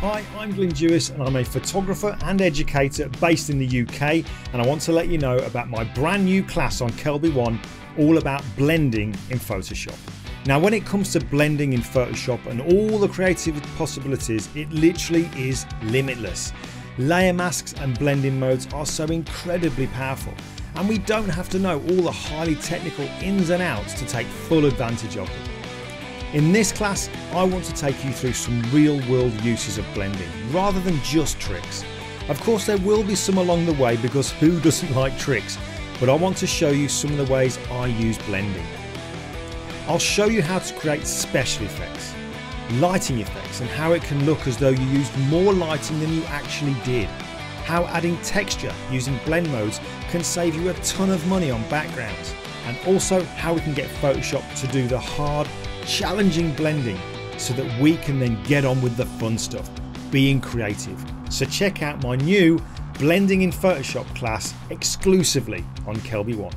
Hi, I'm Glyn Dewis and I'm a photographer and educator based in the UK and I want to let you know about my brand new class on Kelby One all about blending in Photoshop. Now when it comes to blending in Photoshop and all the creative possibilities, it literally is limitless. Layer masks and blending modes are so incredibly powerful and we don't have to know all the highly technical ins and outs to take full advantage of them. In this class, I want to take you through some real world uses of blending, rather than just tricks. Of course there will be some along the way because who doesn't like tricks, but I want to show you some of the ways I use blending. I'll show you how to create special effects, lighting effects and how it can look as though you used more lighting than you actually did. How adding texture using blend modes can save you a ton of money on backgrounds and also how we can get Photoshop to do the hard challenging blending so that we can then get on with the fun stuff, being creative. So check out my new Blending in Photoshop class exclusively on Kelby One.